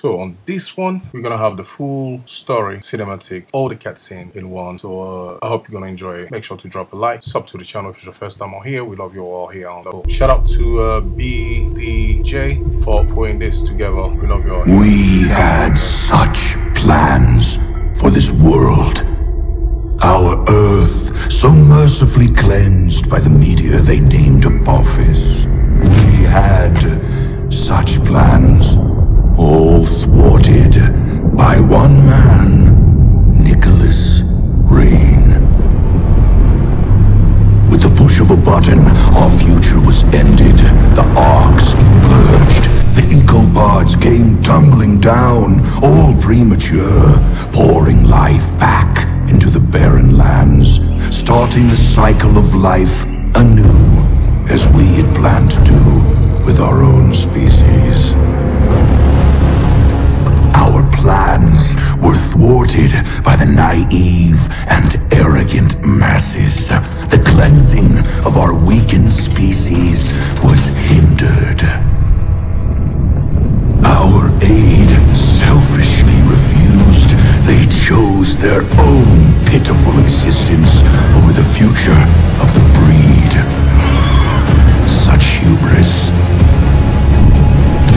So on this one, we're gonna have the full story, cinematic, all the cutscene in one. So uh, I hope you're gonna enjoy it. Make sure to drop a like, sub to the channel if it's your first time on here. We love you all here on the Shout out to uh, BDJ for putting this together. We love you all. We had such plans for this world. Our Earth, so mercifully cleansed by the media they named Apophis. We had such plans all thwarted by one man, Nicholas Raine. With the push of a button, our future was ended. The Arks emerged. The ecopods came tumbling down, all premature, pouring life back into the barren lands, starting a cycle of life anew, as we had planned to do with our own species. Plans were thwarted by the naive and arrogant masses. The cleansing of our weakened species was hindered. Our aid selfishly refused. They chose their own pitiful existence over the future of the breed. Such hubris.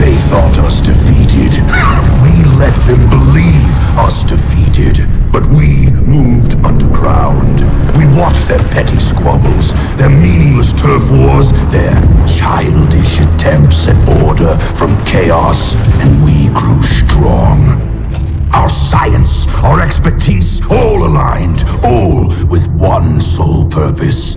They thought us defeated. We let them believe us defeated. But we moved underground. We watched their petty squabbles, their meaningless turf wars, their childish attempts at order from chaos, and we grew strong. Our science, our expertise, all aligned, all with one sole purpose.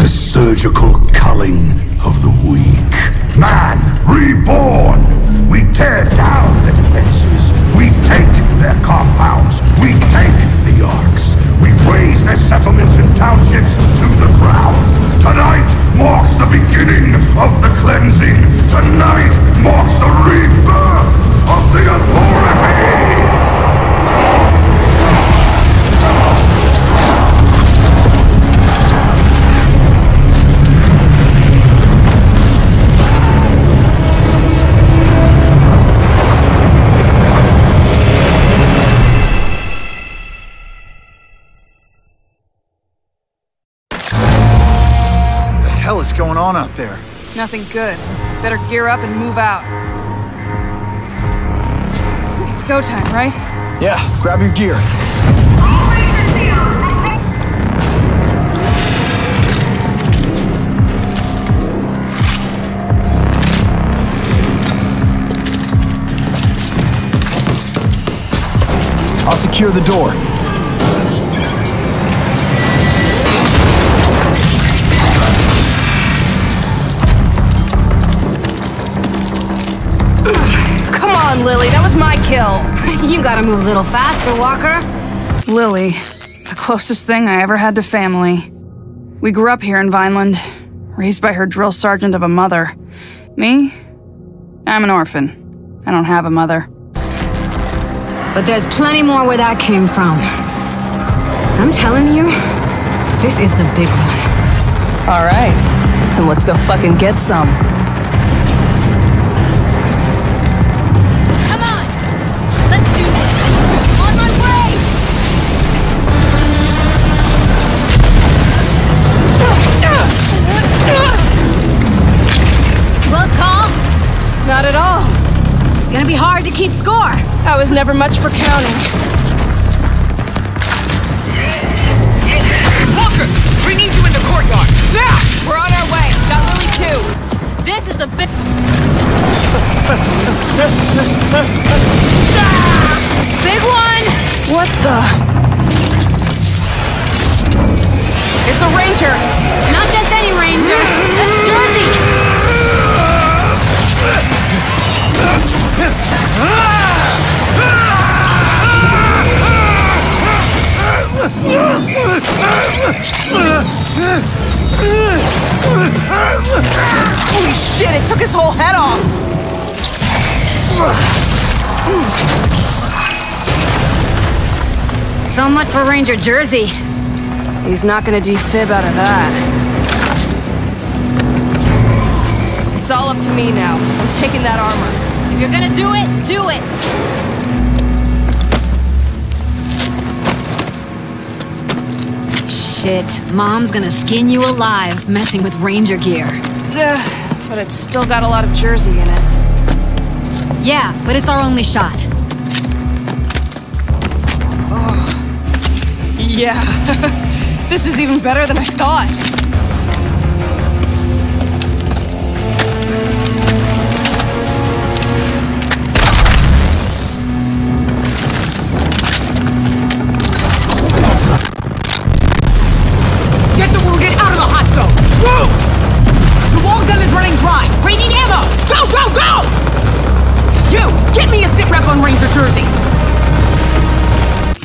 The surgical culling of the weak. Man reborn! We tear down the defenses. We take their compounds. We take the Arks. We raise their settlements and townships to the ground. Tonight marks the beginning of the cleansing. Tonight marks the rebirth of the authority! Going on out there? Nothing good. Better gear up and move out. It's go time, right? Yeah, grab your gear. I'll secure the door. Lily, that was my kill. You gotta move a little faster, Walker. Lily, the closest thing I ever had to family. We grew up here in Vineland, raised by her drill sergeant of a mother. Me? I'm an orphan. I don't have a mother. But there's plenty more where that came from. I'm telling you, this is the big one. All right, then let's go fucking get some. Keep score. I was never much for counting. Walker, we need you in the courtyard. Now! We're on our way. Got Lily too. This is a big. Big one! What the? It's a ranger. Not just any ranger. That's Jersey. Holy shit! It took his whole head off. So much for Ranger Jersey. He's not gonna defib out of that. It's all up to me now. I'm taking that armor. If you're gonna do it, do it! Shit, Mom's gonna skin you alive, messing with ranger gear. Ugh, but it's still got a lot of jersey in it. Yeah, but it's our only shot. Oh, yeah. this is even better than I thought.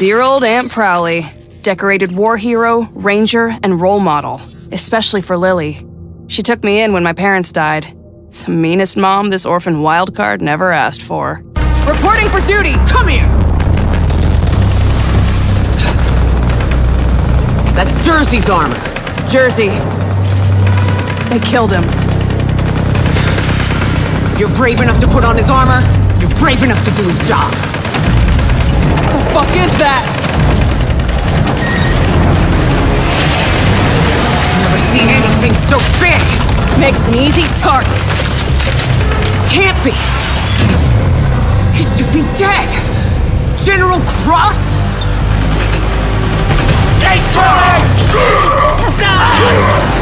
Dear old Aunt Prowley. Decorated war hero, ranger, and role model. Especially for Lily. She took me in when my parents died. The meanest mom this orphan wildcard never asked for. Reporting for duty! Come here! That's Jersey's armor. Jersey. They killed him. You're brave enough to put on his armor. You're brave enough to do his job. The fuck is that? Never seen anything so big. Makes an easy target. Can't be. He should be dead. General Cross? I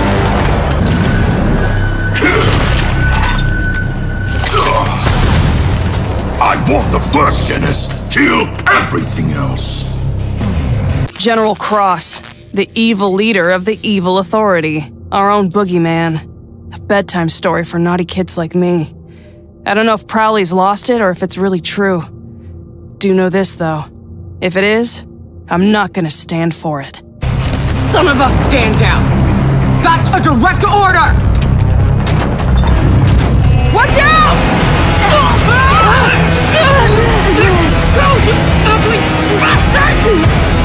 want the first Genis. Kill everything else. General Cross, the evil leader of the evil authority. Our own boogeyman. A bedtime story for naughty kids like me. I don't know if Prowley's lost it or if it's really true. Do know this, though. If it is, I'm not gonna stand for it. Son of a stand down. That's a direct order. Watch out! You ugly bastard!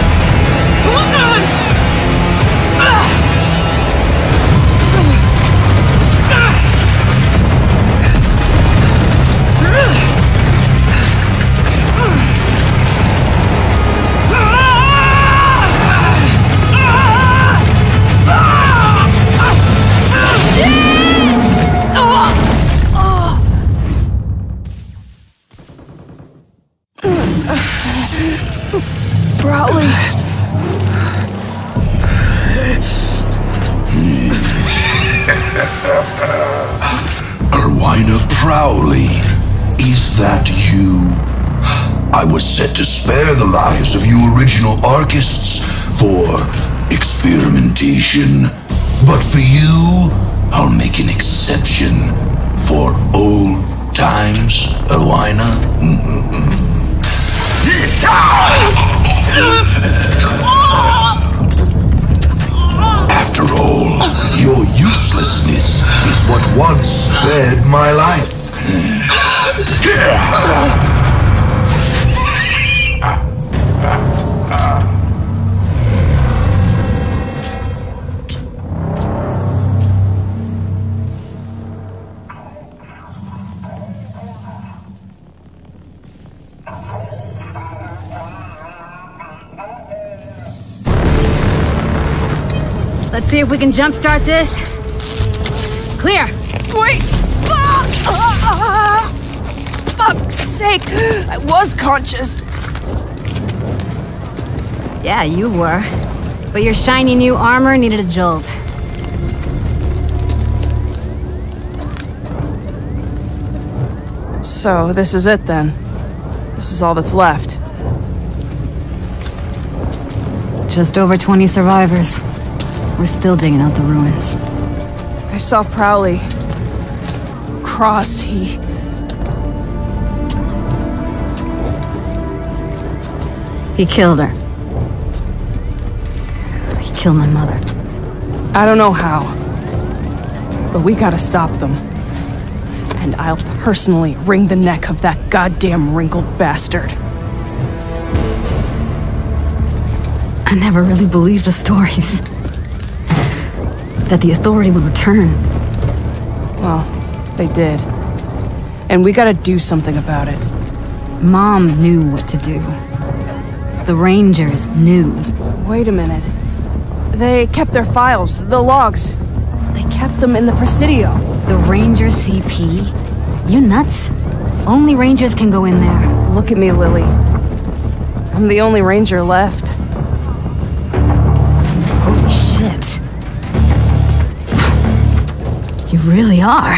Erwina Prowley, is that you? I was set to spare the lives of you original Archists for experimentation. But for you, I'll make an exception for old times, Erwina. After all, your uselessness is what once spared my life. See if we can jumpstart this. Clear. Wait! Ah! Fuck's sake! I was conscious. Yeah, you were. But your shiny new armor needed a jolt. So, this is it then. This is all that's left. Just over 20 survivors. We're still digging out the ruins. I saw Prowley. Cross, he. He killed her. He killed my mother. I don't know how. But we gotta stop them. And I'll personally wring the neck of that goddamn wrinkled bastard. I never really believed the stories. That the authority would return. Well, they did. And we gotta do something about it. Mom knew what to do. The Rangers knew. Wait a minute. They kept their files, the logs. They kept them in the Presidio. The Ranger CP? You nuts? Only Rangers can go in there. Look at me, Lily. I'm the only ranger left. Really are.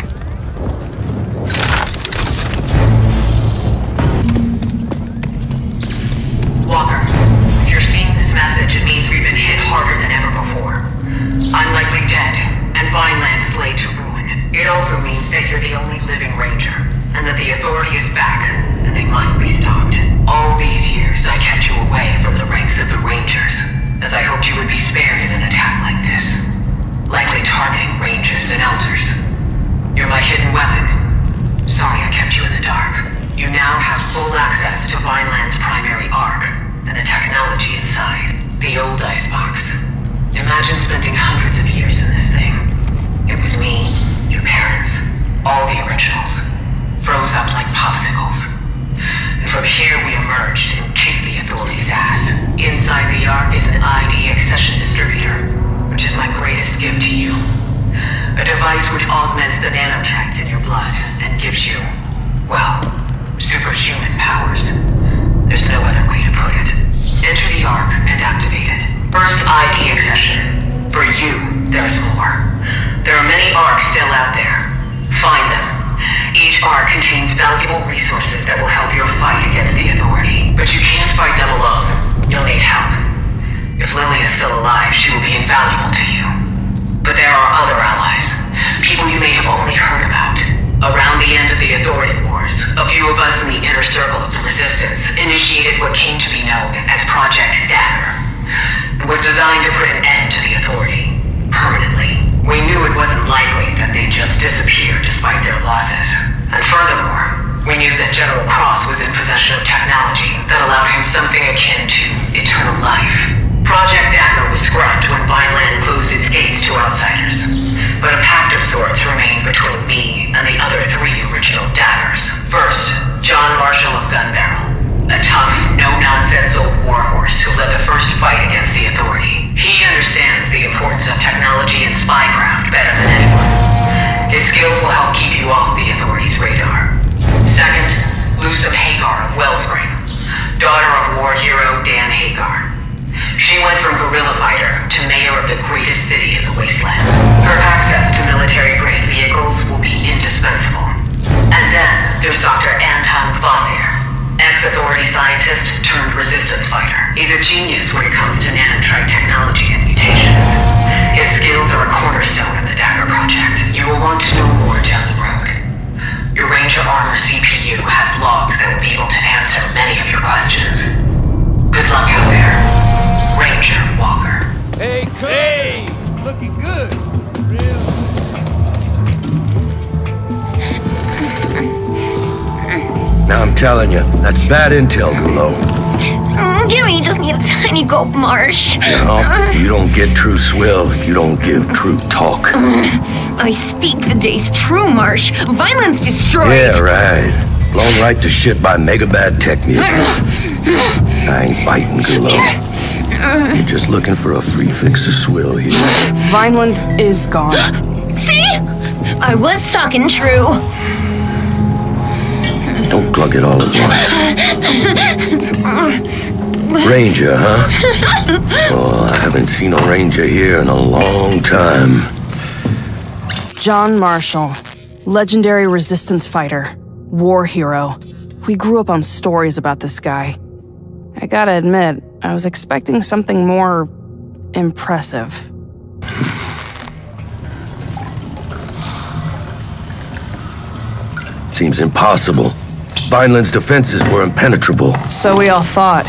Walker, if you're seeing this message, it means we've been hit harder than ever before. I'm likely dead, and Vineland is laid to ruin. It also means that you're the only living ranger, and that the Authority is back, and they must be stopped. All these years, I kept you away from the ranks of the Rangers, as I hoped you would be spared in an attack like this. Likely targeting Rangers and Elders. You're my hidden weapon. Sorry I kept you in the dark. You now have full access to Vineland's primary Ark, and the technology inside. The old icebox. Imagine spending hundreds of years in this thing. It was me, your parents, all the originals. Froze up like popsicles. And from here we emerged and kicked the authorities' ass. Inside the Ark is an ID accession distributor, which is my greatest gift to you. A device which augments the nanotrites in your blood and gives you, well, superhuman powers. There's no other way to put it. Enter the Ark and activate it. First ID accession. For you, there's more. There are many Arks still out there. Find them. Each Ark contains valuable resources that will help your fight against the Authority. But you can't fight them alone. You'll need help. If Lily is still alive, she will be invaluable to you. But there are other allies. People you may have only heard about. Around the end of the Authority Wars, a few of us in the inner circle of the Resistance initiated what came to be known as Project Dagger. It was designed to put an end to the Authority. Permanently. We knew it wasn't likely that they'd just disappear despite their losses. And furthermore, we knew that General Cross was in possession of technology that allowed him something akin to eternal life. Project Dagger was scrapped when Vineland closed its gates to outsiders. But a pact of sorts remained between me and the other three original Daggers. First, John Marshall of Gunbarrel. A tough, no-nonsense old warhorse who led the first fight against the Authority. He understands the importance of technology and spycraft better than anyone. His skills will help keep you off the Authority's radar. Second, Loosum Hagar of Wellspring. Daughter of war hero Dan Hagar. She went from guerrilla fighter to mayor of the greatest city in the wasteland. Her access to military-grade vehicles will be indispensable. And then there's Dr. Anton Kvasir, ex-authority scientist turned resistance fighter. He's a genius when it comes to nanotrite technology and mutations. His skills are a cornerstone of the Dagger Project. You will want to know more down the road. Your Ranger Armor CPU has logs that will be able to answer many of your questions. Good luck out there. Ranger Walker. Hey, hey, looking good. Real. Now I'm telling you, that's bad intel, Gulo. Mm, Gimme just need a tiny gulp, Marsh. No, you don't get true swill if you don't give true talk. I speak the day's true, Marsh. Vineland's destroyed. Yeah, right. Blown right to shit by mega bad tech mutants. I ain't biting, Gulo. You're just looking for a free fix of swill here. Vineland is gone. See? I was talking true. Don't glug it all at once. Ranger, huh? Oh, I haven't seen a ranger here in a long time. John Marshall, legendary resistance fighter, war hero. We grew up on stories about this guy. I gotta admit, I was expecting something more impressive. Seems impossible. Vineland's defenses were impenetrable. So we all thought.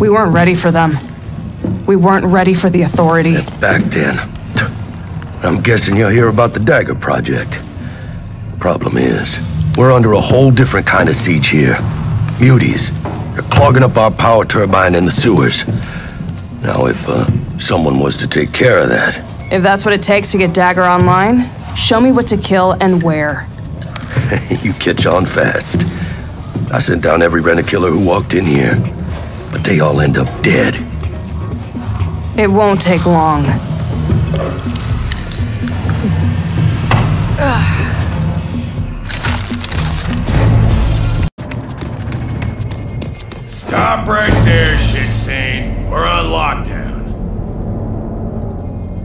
We weren't ready for them. We weren't ready for the authority. Back then. I'm guessing you'll hear about the Dagger Project. Problem is, we're under a whole different kind of siege here. Muties. They're clogging up our power turbine in the sewers. Now, if uh, someone was to take care of that, If that's what it takes to get Dagger online, show me what to kill and where. you catch on fast. I sent down every rent-a-killer who walked in here, but they all end up dead. It won't take long. Right there, shit stain. We're on lockdown.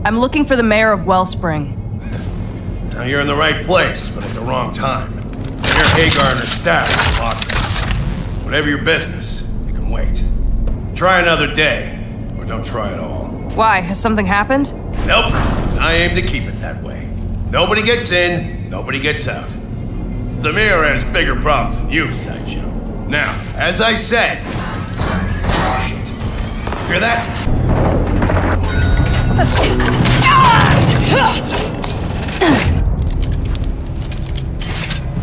I'm looking for the mayor of Wellspring. Now you're in the right place, but at the wrong time. Mayor Hagar and her staff are locked down. Whatever your business, you can wait. Try another day, or don't try at all. Why? Has something happened? Nope. I aim to keep it that way. Nobody gets in, nobody gets out. The mayor has bigger problems than you, Sideshow. Now, as I said. Shit. Hear that?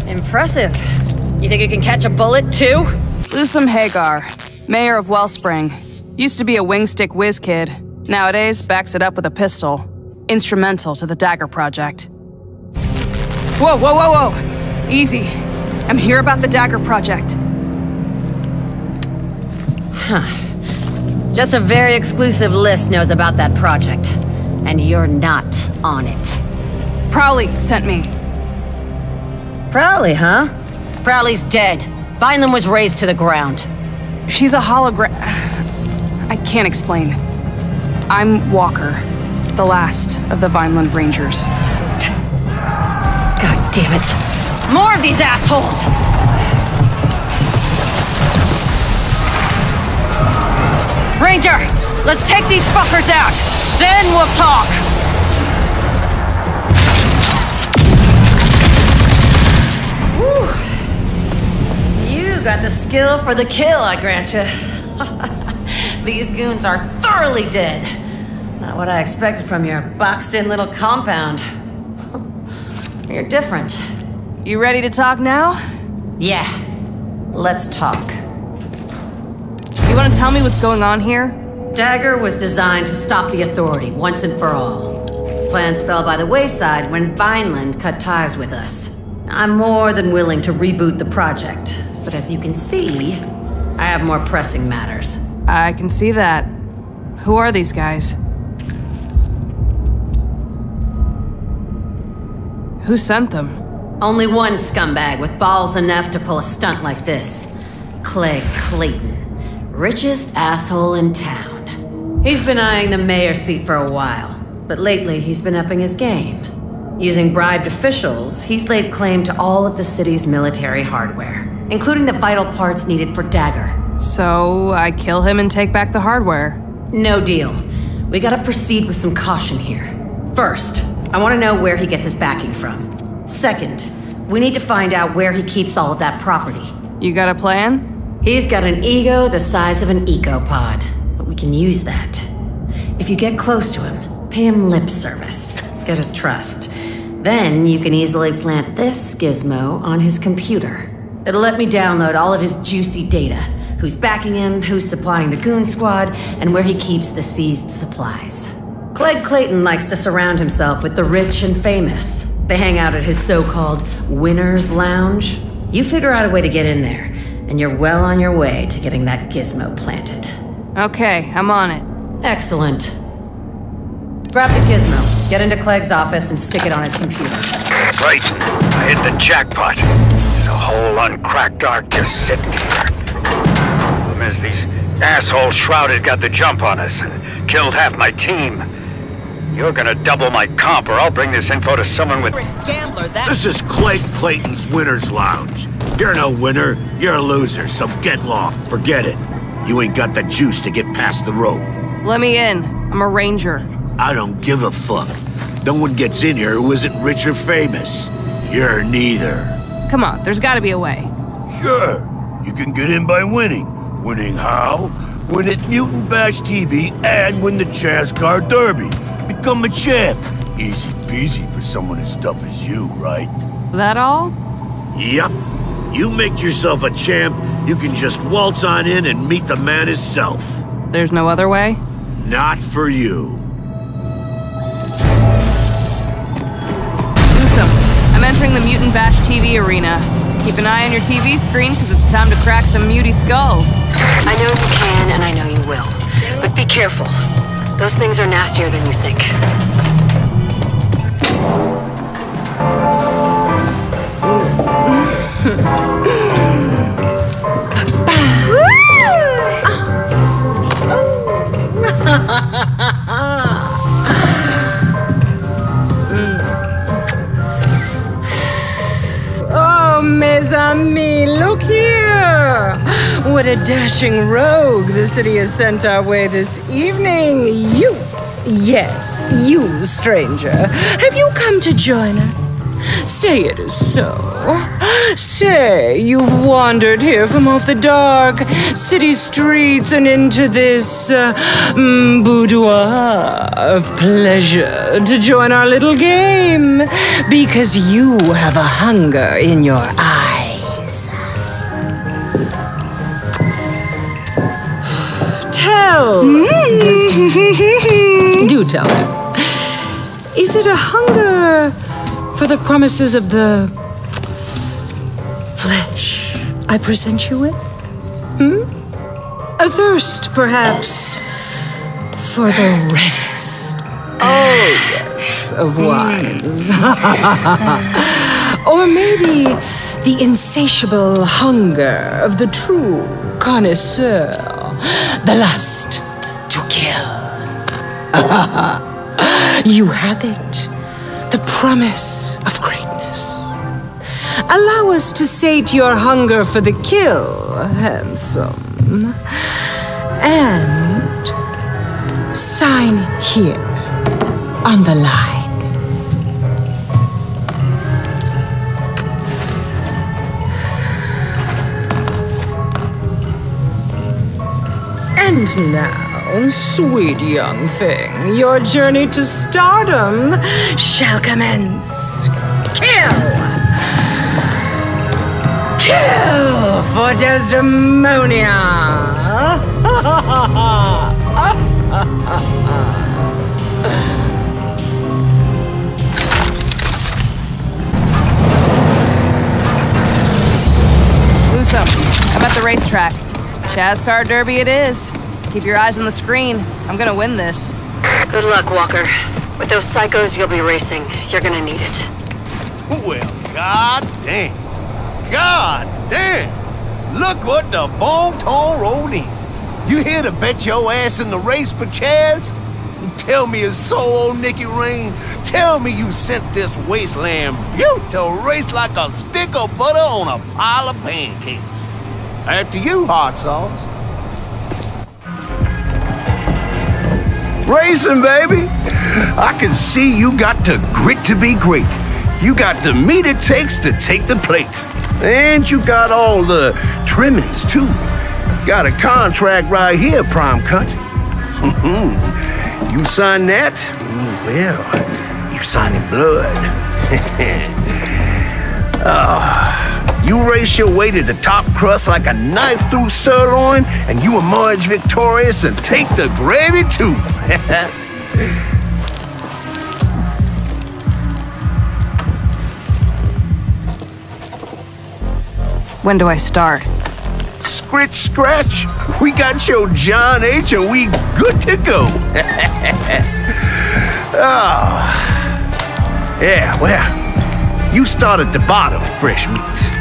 Impressive. You think you can catch a bullet, too? Loosum Hagar, mayor of Wellspring. Used to be a wingstick whiz kid. Nowadays, backs it up with a pistol. Instrumental to the Dagger Project. Whoa, whoa, whoa, whoa! Easy. I'm here about the Dagger Project. Just a very exclusive list knows about that project. And you're not on it. Prowley sent me. Prowley, huh? Prowley's dead. Vineland was razed to the ground. She's a hologram. I can't explain. I'm Walker, the last of the Vineland Rangers. God damn it. More of these assholes! Ranger, let's take these fuckers out. Then we'll talk. Whew. You got the skill for the kill, I grant you. These goons are thoroughly dead. Not what I expected from your boxed-in little compound. You're different. You ready to talk now? Yeah. Let's talk. You want to tell me what's going on here? Dagger was designed to stop the Authority once and for all. Plans fell by the wayside when Vineland cut ties with us. I'm more than willing to reboot the project, but as you can see, I have more pressing matters. I can see that. Who are these guys? Who sent them? Only one scumbag with balls enough to pull a stunt like this Clegg Clayton, richest asshole in town. He's been eyeing the mayor's seat for a while, but lately he's been upping his game. Using bribed officials, he's laid claim to all of the city's military hardware, including the vital parts needed for Dagger. So I kill him and take back the hardware. No deal. We gotta proceed with some caution here. First, I wanna know where he gets his backing from. Second, we need to find out where he keeps all of that property. You got a plan? He's got an ego the size of an ecopod, but we can use that. If you get close to him, pay him lip service, get his trust. Then you can easily plant this gizmo on his computer. It'll let me download all of his juicy data who's backing him, who's supplying the goon squad, and where he keeps the seized supplies. Clegg Clayton likes to surround himself with the rich and famous. They hang out at his so called Winner's Lounge. You figure out a way to get in there, and you're well on your way to getting that gizmo planted. Okay, I'm on it. Excellent. Grab the gizmo, get into Clegg's office, and stick it on his computer. Right. I hit the jackpot. There's a whole uncracked Ark just sitting here. Problem is, these assholes Shrouded got the jump on us and killed half my team. You're gonna double my comp, or I'll bring this info to someone with. Gambler, that. This is Clegg Clayton's Winner's Lounge. You're no winner, you're a loser, so get lost. Forget it. You ain't got the juice to get past the rope. Let me in. I'm a ranger. I don't give a fuck. No one gets in here who isn't rich or famous. You're neither. Come on, there's gotta be a way. Sure, you can get in by winning. Winning how? Win at Mutant Bash TV and win the Chaz Car Derby. Become a champ. Easy peasy for someone as tough as you, right? That all? Yup. You make yourself a champ, you can just waltz on in and meet the man himself. There's no other way? Not for you. Loosum, I'm entering the Mutant Bash TV arena. Keep an eye on your TV screen, because it's time to crack some muty skulls. I know you can, and I know you will. But be careful. Those things are nastier than you think. A dashing rogue the city has sent our way this evening. You, yes, you, stranger. Have you come to join us? Say it is so. Say you've wandered here from off the dark city streets and into this uh, mm, boudoir of pleasure to join our little game because you have a hunger in your eyes. Tell. Do tell me. Is it a hunger for the promises of the flesh I present you with? Hmm? A thirst, perhaps, for the reddest. Oh, yes, of wines. or maybe the insatiable hunger of the true connoisseur, the lust to kill. you have it, the promise of greatness. Allow us to sate your hunger for the kill, handsome. And sign here on the line. Now, sweet young thing, your journey to stardom shall commence. Kill! Kill for Desdemonia! Loose up. How about the racetrack? Chaz Car Derby it is. Keep your eyes on the screen. I'm gonna win this. Good luck, Walker. With those psychos you'll be racing, you're gonna need it. Well, god damn. God damn. Look what the bon ton rolled in. You here to bet your ass in the race for Chaz? Tell me it's so old Nicky Raine. Tell me you sent this wasteland beaut to race like a stick of butter on a pile of pancakes. After you, hot sauce. Racing, baby. I can see you got the grit to be great. You got the meat it takes to take the plate. And you got all the trimmings, too. Got a contract right here, Prime Cut. you sign that? Well, you sign in blood. Ah, you race your way to the top crust like a knife through sirloin, and you emerge victorious and take the gravy too. When do I start? Scritch, scratch. We got your John H. and we good to go. oh. Yeah, well, you start at the bottom, fresh meat.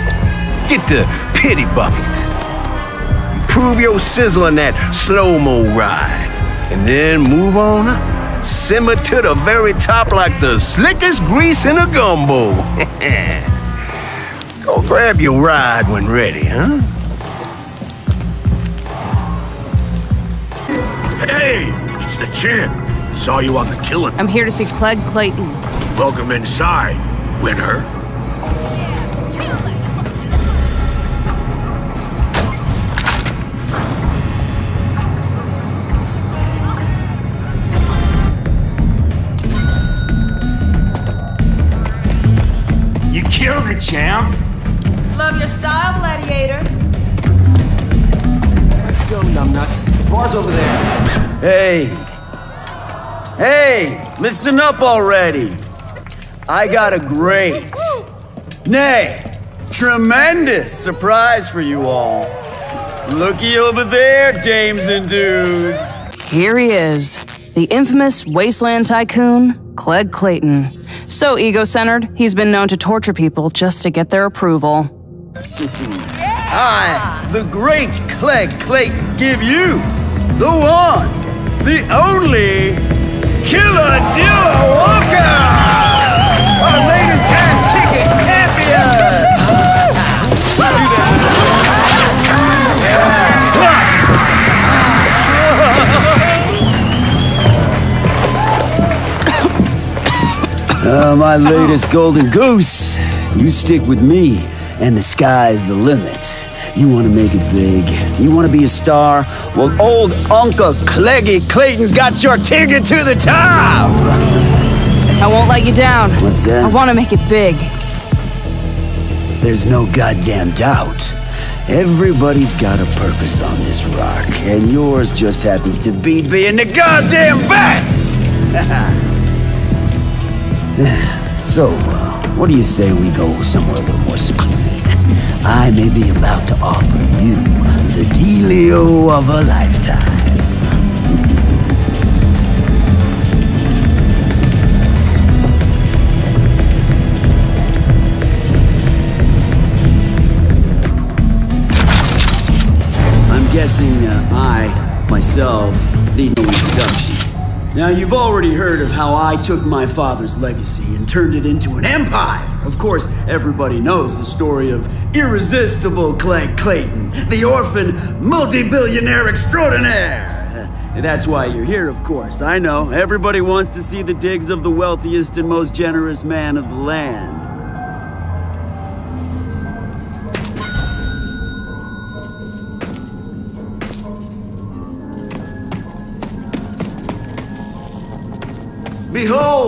Get the pity bucket. Prove your sizzle in that slow-mo ride. And then move on up. Simmer to the very top like the slickest grease in a gumbo. Go grab your ride when ready, huh? Hey, it's the champ. Saw you on the killing. I'm here to see Clegg Clayton. Welcome inside, winner. Champ. Love your style, Gladiator. Let's go, numbnuts. The bar's over there. Hey! Hey! Listen up already! I got a great, nay, tremendous surprise for you all. Looky over there, dames and dudes. Here he is. the infamous wasteland tycoon, Clegg Clayton. So ego centered, he's been known to torture people just to get their approval. I, the great Clegg Clayton, give you the one, the only Killer Dilla Walker! Uh, my latest golden goose. You stick with me, and the sky's the limit. You want to make it big. You want to be a star. Well, old Uncle Cleggy Clayton's got your ticket to the top. I won't let you down. What's that? I want to make it big. There's no goddamn doubt. Everybody's got a purpose on this rock, and yours just happens to be being the goddamn best. so, uh, what do you say we go somewhere a little more secluded? I may be about to offer you the dealio of a lifetime. I'm guessing uh, I, myself, need no introduction. Now, you've already heard of how I took my father's legacy and turned it into an empire. Of course, everybody knows the story of irresistible Clegg Clayton, the orphan multi-billionaire extraordinaire. That's why you're here, of course. I know. Everybody wants to see the digs of the wealthiest and most generous man of the land.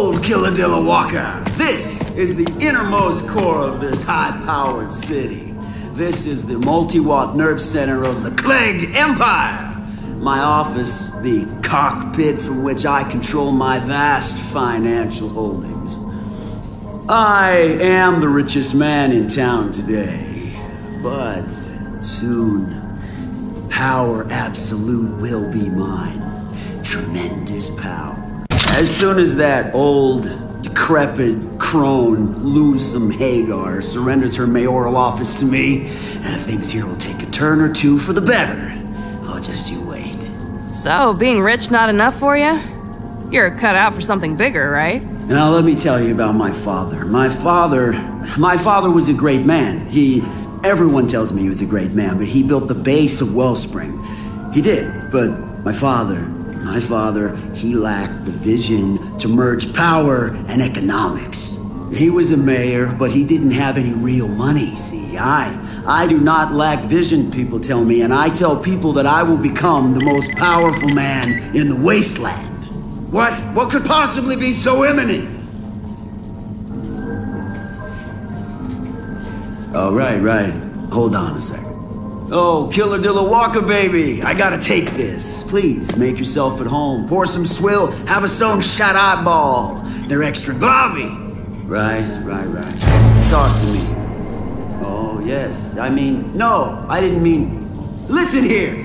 Behold, Killadilla Walker! This is the innermost core of this high-powered city. This is the multi-watt nerve center of the Clegg Empire. My office, the cockpit from which I control my vast financial holdings. I am the richest man in town today, but soon, power absolute will be mine. Tremendous power. As soon as that old, decrepit crone, Loosum Hagar, surrenders her mayoral office to me, things here will take a turn or two for the better. Oh, just you wait. So, being rich not enough for you? You're cut out for something bigger, right? Now, let me tell you about my father. My father, my father was a great man. He, everyone tells me he was a great man, but he built the base of Wellspring. He did, but my father, my father, he lacked the vision to merge power and economics. He was a mayor, but he didn't have any real money. See, I, I do not lack vision, people tell me, and I tell people that I will become the most powerful man in the wasteland. What? What could possibly be so imminent? Oh, right, right. Hold on a second. Oh, Killer Dilla Walker, baby. I gotta take this. Please, make yourself at home. Pour some swill, have a sewn shot eyeball. They're extra globby. Right, right, right. Talk to me. Oh, yes. I mean, no, I didn't mean. Listen here.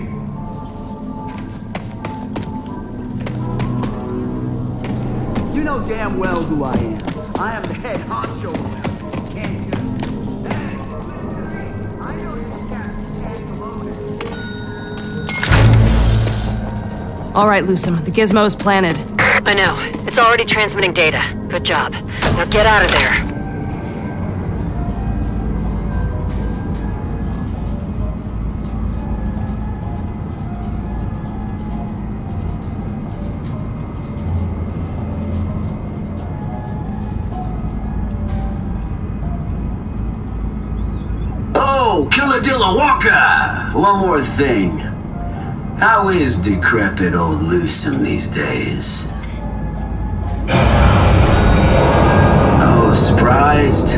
You know damn well who I am. I am the head honcho. All right, Loosum, the gizmo is planted. I know. It's already transmitting data. Good job. Now get out of there. Oh, Killadilla Walker! One more thing. How is decrepit old Loosum these days? Oh, surprised?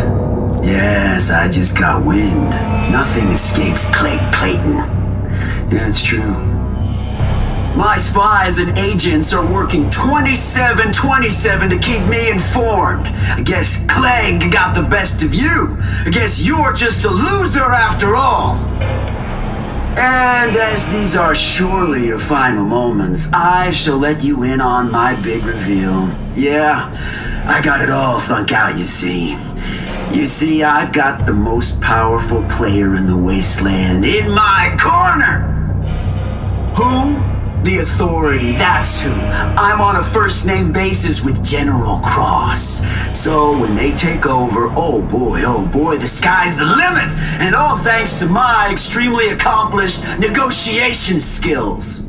Yes, I just got wind. Nothing escapes Clegg Clayton. Yeah, it's true. My spies and agents are working 27-27 to keep me informed. I guess Clegg got the best of you. I guess you're just a loser after all. And as these are surely your final moments, I shall let you in on my big reveal. Yeah, I got it all thunk out, you see. You see, I've got the most powerful player in the wasteland in my corner! Who? The Authority, that's who. I'm on a first name basis with General Cross. So when they take over, oh boy, oh boy, the sky's the limit! And all thanks to my extremely accomplished negotiation skills.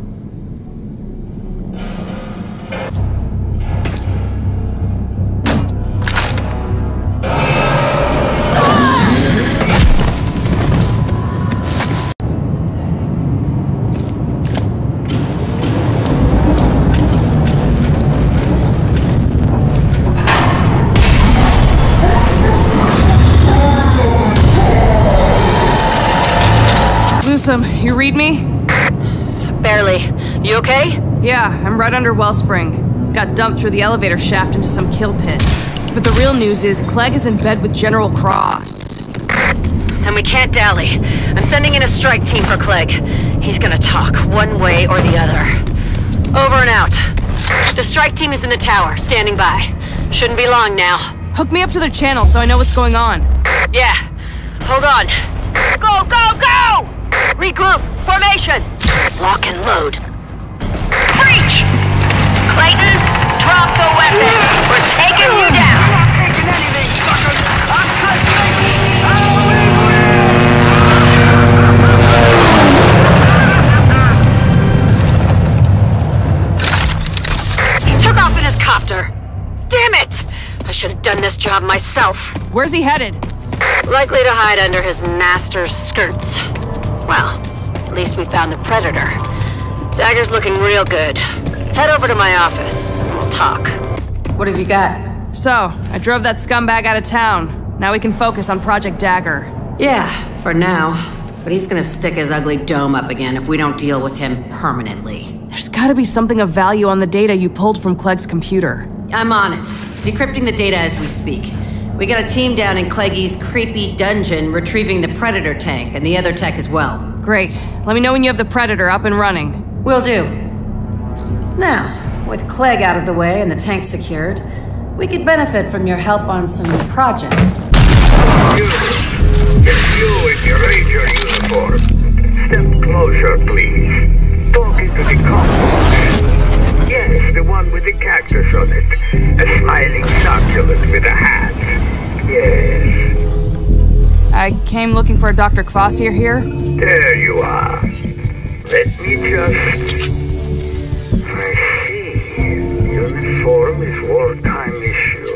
Read me? Barely. You okay? Yeah, I'm right under Wellspring. Got dumped through the elevator shaft into some kill pit. But the real news is Clegg is in bed with General Cross. Then we can't dally. I'm sending in a strike team for Clegg. He's gonna talk, one way or the other. Over and out. The strike team is in the tower, standing by. Shouldn't be long now. Hook me up to their channel so I know what's going on. Yeah. Hold on. Go, go, go! Regroup. Formation. Lock and load. Breach! Clayton, drop the weapon. We're taking you down. He took off in his copter. Damn it! I should have done this job myself. Where's he headed? Likely to hide under his master's skirts. Well, at least we found the Predator. Dagger's looking real good. Head over to my office. and We'll talk. What have you got? So, I drove that scumbag out of town. Now we can focus on Project Dagger. Yeah, for now. But he's gonna stick his ugly dome up again if we don't deal with him permanently. There's gotta be something of value on the data you pulled from Clegg's computer. I'm on it. Decrypting the data as we speak. We got a team down in Cleggy's creepy dungeon retrieving the Predator tank and the other tech as well. Great. Let me know when you have the Predator up and running. Will do. Now, with Clegg out of the way and the tank secured, we could benefit from your help on some projects. It's you in your ranger uniform. Step closer, please. Talking to the compound. Yes, the one with the cactus on it. A smiling succulent with a hat. Yes. I came looking for Dr. Kvasir here. There you are. Let me just... I see. Uniform is wartime issue.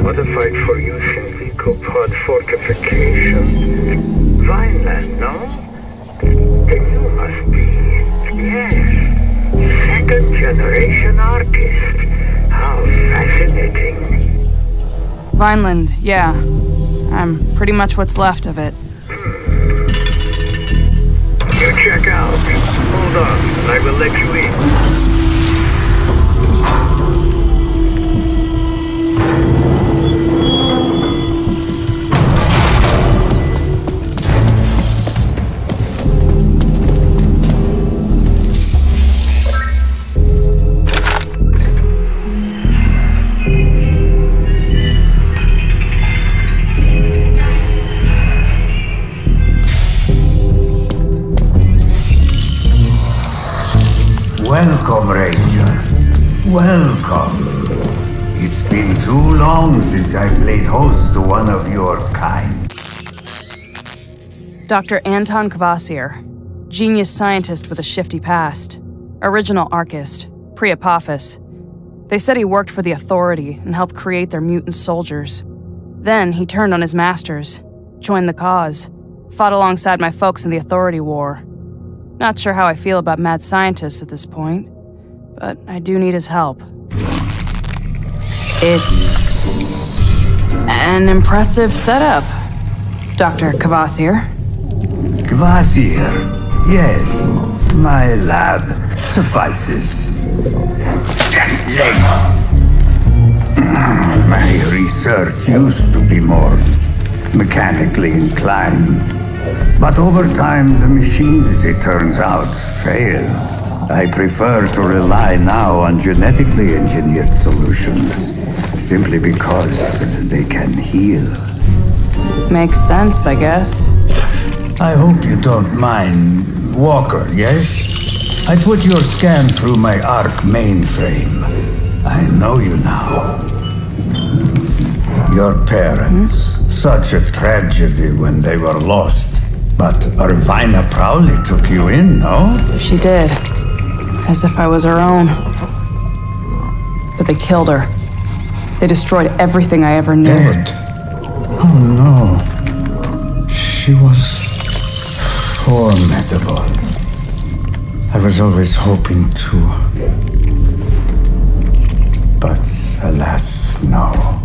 Modified for use in Ecopod fortification. Vineland, no? Then you must be... Yes. Second generation artist. How fascinating. Vineland, yeah. I'm pretty much what's left of it. You check out. Hold on, I will let you in. Host to one of your kind. Dr. Anton Kvasir, genius scientist with a shifty past, original archist, pre Apophis. They said he worked for the Authority and helped create their mutant soldiers. Then he turned on his masters, joined the cause, fought alongside my folks in the Authority War. Not sure how I feel about mad scientists at this point, but I do need his help. It's an impressive setup, Dr. Kvasir. Kvasir. Yes, my lab suffices. My research used to be more mechanically inclined. But over time, the machines, it turns out, fail. I prefer to rely now on genetically engineered solutions, simply because they can heal. Makes sense, I guess. I hope you don't mind. Walker, yes? I put your scan through my Ark mainframe. I know you now. Your parents. Hmm? Such a tragedy when they were lost. But Irvina proudly took you in, no? She did. As if I was her own. But they killed her. They destroyed everything I ever knew. Dead? Oh no. She was formidable. I was always hoping to. But alas, no.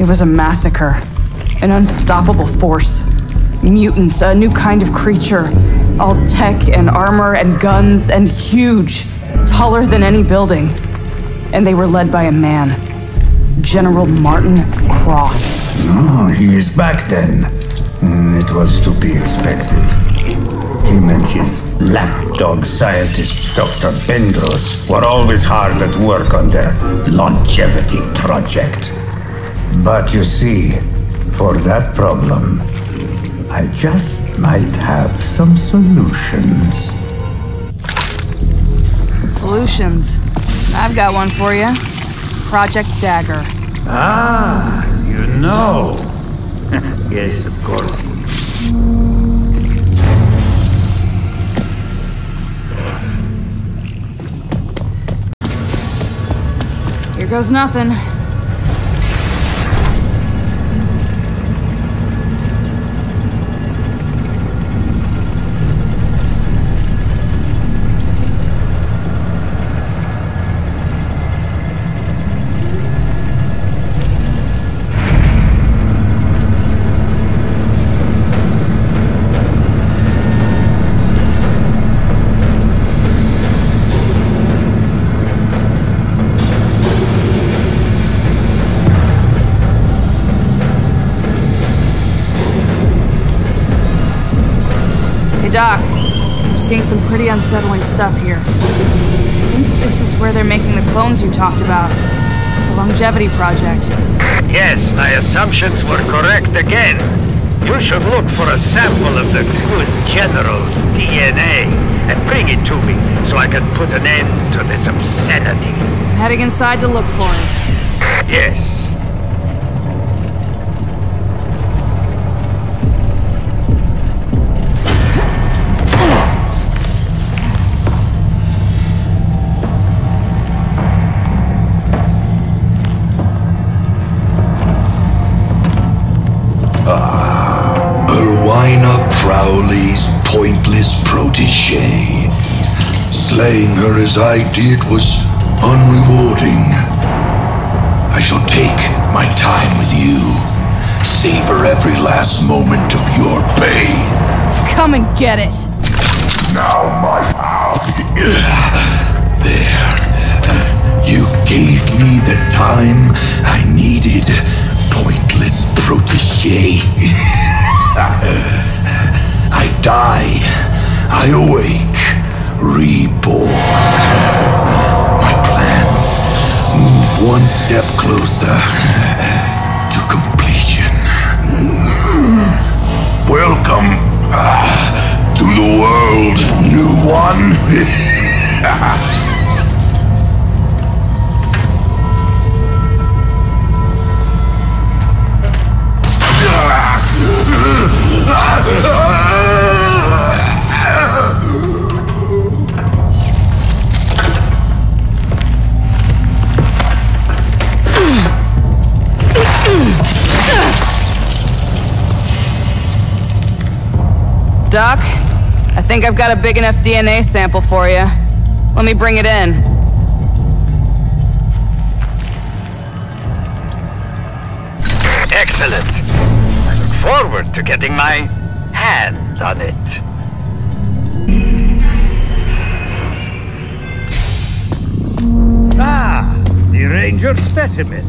It was a massacre. An unstoppable force. Mutants, a new kind of creature. All tech and armor and guns and huge. Taller than any building. And they were led by a man. General Martin Cross. Oh, he is back then. Mm, It was to be expected. Him and his lapdog scientist, Dr. Bendros, were always hard at work on their longevity project. But you see, for that problem, I just might have some solutions. Solutions. I've got one for you. Project Dagger. Ah, you know. yes, of course. Here goes nothing. Seeing some pretty unsettling stuff here. I think this is where they're making the clones you talked about. The Longevity Project. Yes, my assumptions were correct again. You should look for a sample of the good general's DNA and bring it to me so I can put an end to this obscenity. Heading inside to look for it. Yes. Erwina Prowley's pointless protege. Slaying her as I did was unrewarding. I shall take my time with you. Savor every last moment of your pain. Come and get it. Now my There. You gave me the time I needed, pointless protege. I die. I awake. Reborn. My plans move one step closer to completion. Welcome ah, to the world, new one. Doc, I think I've got a big enough DNA sample for you. Let me bring it in. Excellent forward to getting my hands on it. Ah, the ranger specimen.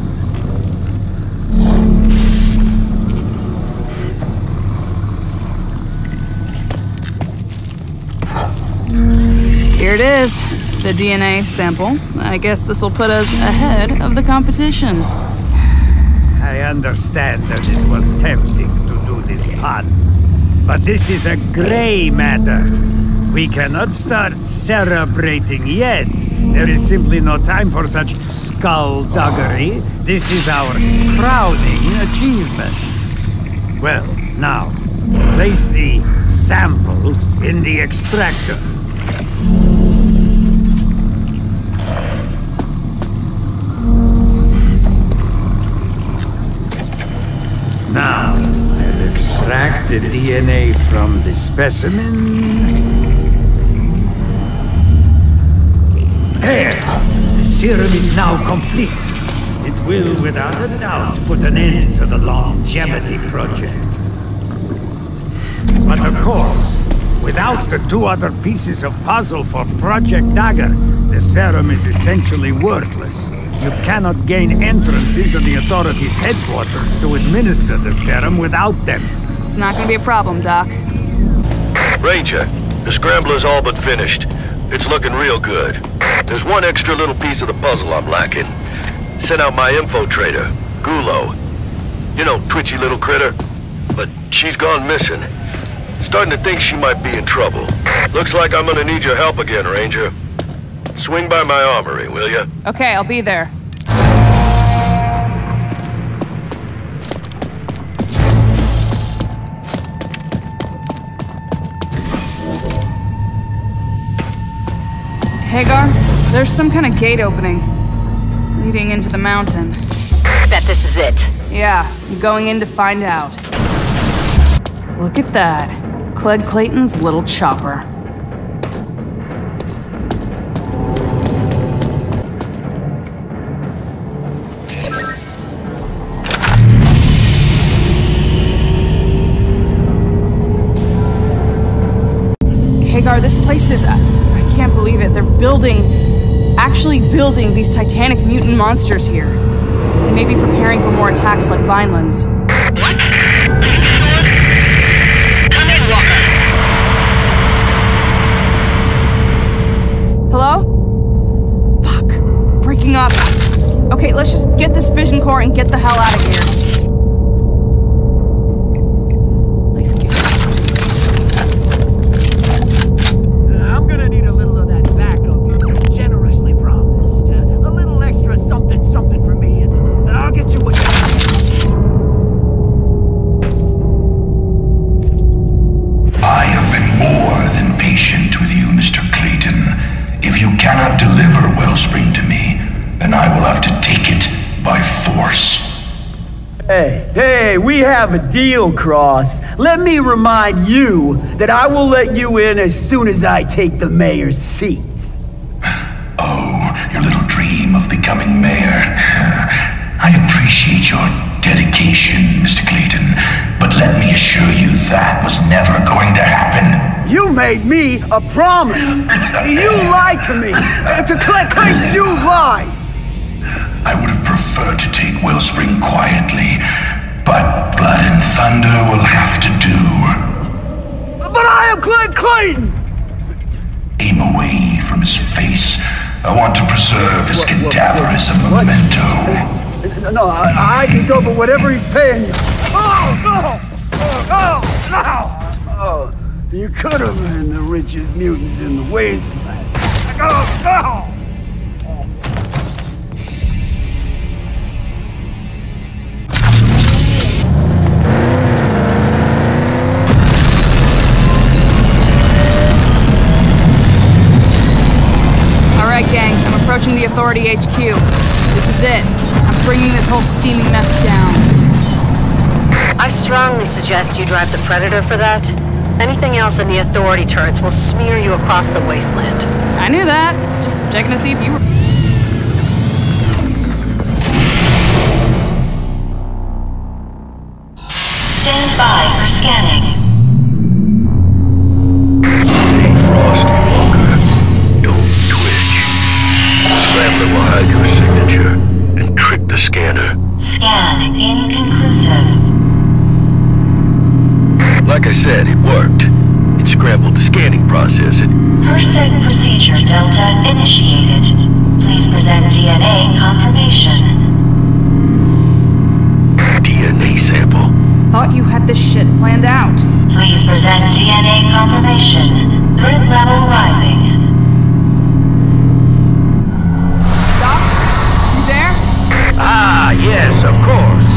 Here it is, the DNA sample. I guess this will put us ahead of the competition. I understand that it was tempting pod, but this is a gray matter. We cannot start celebrating yet. There is simply no time for such skullduggery. This is our crowning achievement. Well, now, place the sample in the extractor. Extract the DNA from the specimen. There! The serum is now complete. It will, without a doubt, put an end to the longevity project. But of course, without the two other pieces of puzzle for Project Dagger, the serum is essentially worthless. You cannot gain entrance into the authorities' headquarters to administer the serum without them. It's not gonna be a problem, Doc. Ranger, the scrambler's all but finished. It's looking real good. There's one extra little piece of the puzzle I'm lacking. Sent out my infiltrator, Gulo. You know, twitchy little critter. But she's gone missing. Starting to think she might be in trouble. Looks like I'm gonna need your help again, Ranger. Swing by my armory, will ya? Okay, I'll be there. Hagar, there's some kind of gate opening. Leading into the mountain. Bet this is it. Yeah, I'm going in to find out. Look at that. Clegg Clayton's little chopper. Hagar, this place is. Uh, I can't believe it. They're building. Actually building these titanic mutant monsters here. They may be preparing for more attacks like Vineland's. What? Come in, Walker. Hello? Fuck. Breaking up. Okay, let's just get this vision core and get the hell out of here. Have a deal, Cross. Let me remind you that I will let you in as soon as I take the mayor's seat. Oh, your little dream of becoming mayor. I appreciate your dedication, Mr. Clayton, but let me assure you that was never going to happen. You made me a promise. you lied to me. Uh, to Clay Clayton, you lied. I would have preferred to take Wellspring quietly, but Blood and Thunder will have to do. But I am Clay Clayton. Aim away from his face. I want to preserve his cadaver as a memento. No, I, I can go for whatever he's paying you. Oh, no! Oh, no! Oh, you could have been the richest mutant in the wasteland. Oh, no! The Authority HQ. This is it. I'm bringing this whole steaming mess down. I strongly suggest you drive the Predator for that. Anything else in the Authority turrets will smear you across the wasteland. I knew that. Just checking to see if you were. Stand by for scanning. Scrambler will hide your signature and trick the scanner. Scan inconclusive. Like I said, it worked. It scrambled the scanning process. It... procedure, Delta initiated. Please present DNA confirmation. DNA sample. Thought you had this shit planned out. Please present DNA confirmation. Grid level rising. Yes, of course.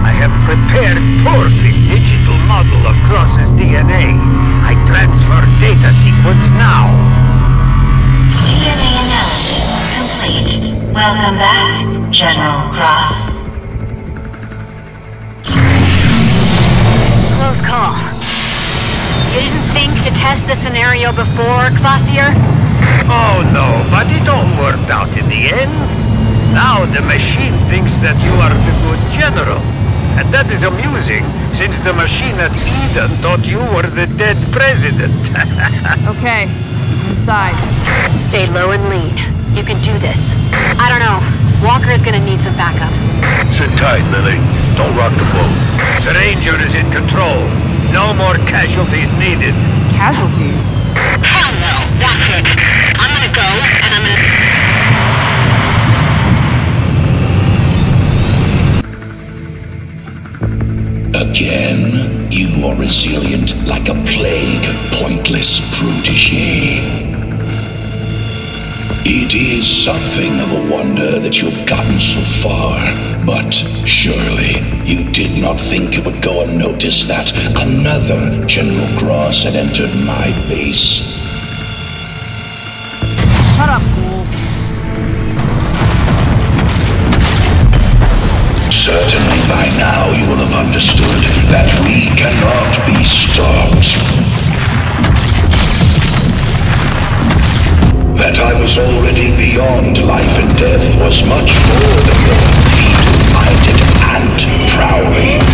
I have prepared perfect digital model of Cross's DNA. I transfer data sequence now. DNA analysis complete. Welcome back, General Cross. Close call. You didn't think to test the scenario before, Kvasir? Oh no, but it all worked out in the end. Now the machine thinks that you are the good general. And that is amusing, since the machine at Eden thought you were the dead president. Okay. Inside. Stay low and lean. You can do this. I don't know. Walker is gonna need some backup. Sit tight, Lily. Don't rock the boat. the Ranger is in control. No more casualties needed. Casualties? Hell no. That's it. I'm Again, you are resilient like a plague, pointless protege. It is something of a wonder that you've gotten so far, but surely you did not think it would go unnoticed that another General Cross had entered my base. Shut up, Certainly by now you will have understood that we cannot be stopped. That I was already beyond life and death was much more than your feeble-minded aunt Prowley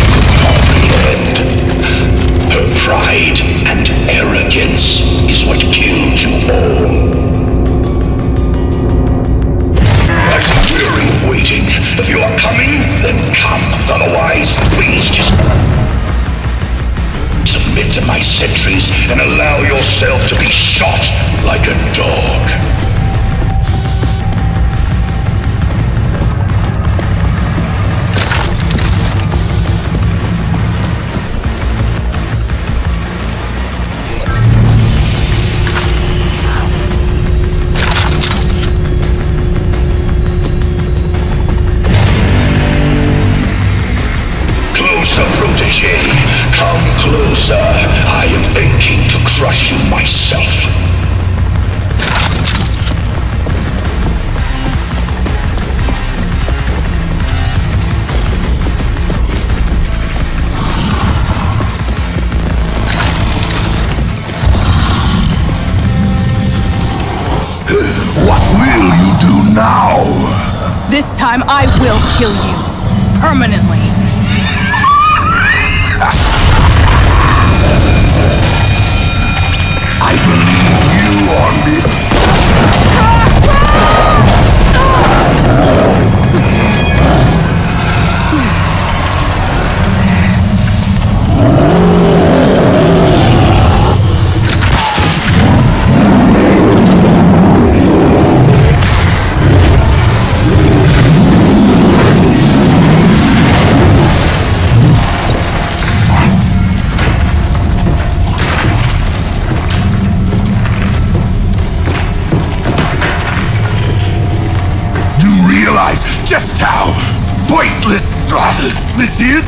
uh, this is?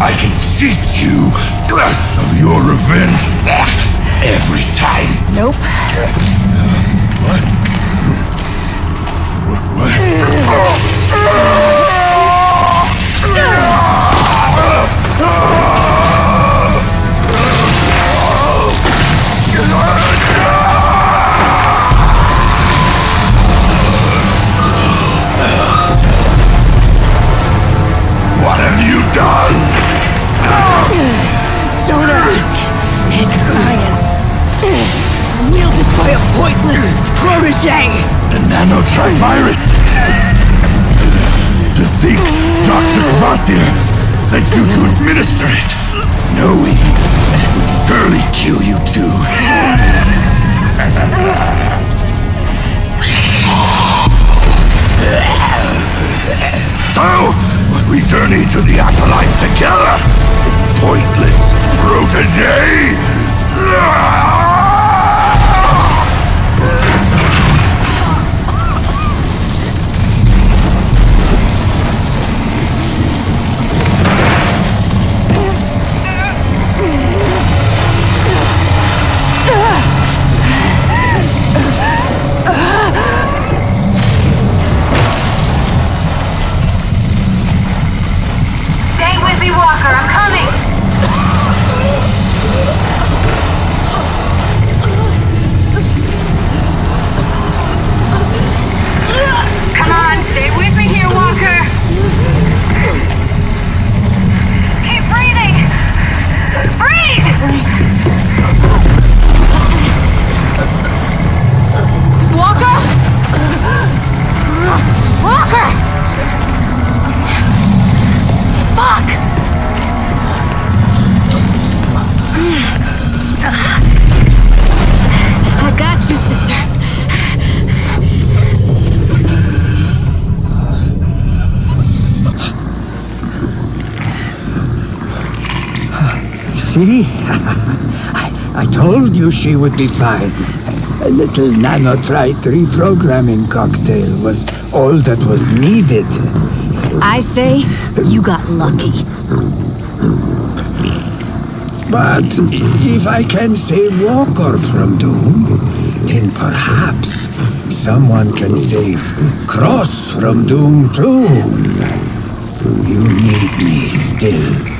I can cheat you of your revenge every time. Nope. What? What You're pointless protege! The nanotrivirus! To think, Dr. Kvasir, that you to administer it, knowing that it would surely kill you too. so, we journey to the afterlife together, pointless protege! She would be fine. A little nanotrite reprogramming cocktail was all that was needed. I say you got lucky. But if I can save Walker from doom, then perhaps someone can save Cross from doom too. You need me still.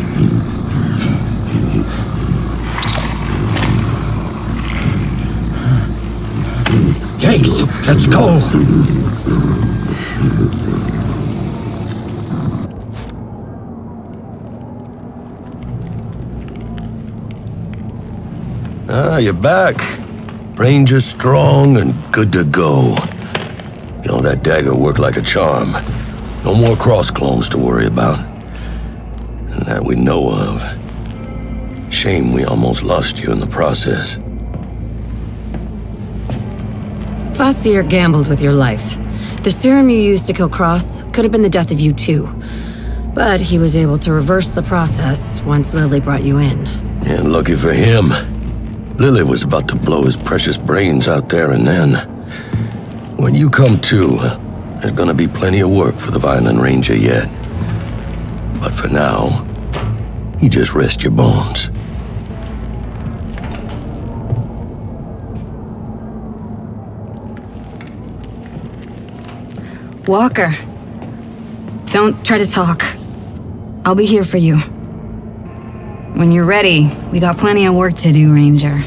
Thanks. Let's go. Ah, you're back. Ranger strong and good to go. You know, that dagger worked like a charm. No more cross clones to worry about. And that we know of. Shame we almost lost you in the process. Kvasir gambled with your life. The serum you used to kill Cross could have been the death of you too. But he was able to reverse the process once Lily brought you in. And lucky for him, Lily was about to blow his precious brains out there and then. When you come to, there's gonna be plenty of work for the Violent Ranger yet. But for now, you just rest your bones. Walker, don't try to talk. I'll be here for you. When you're ready, we got plenty of work to do, Ranger.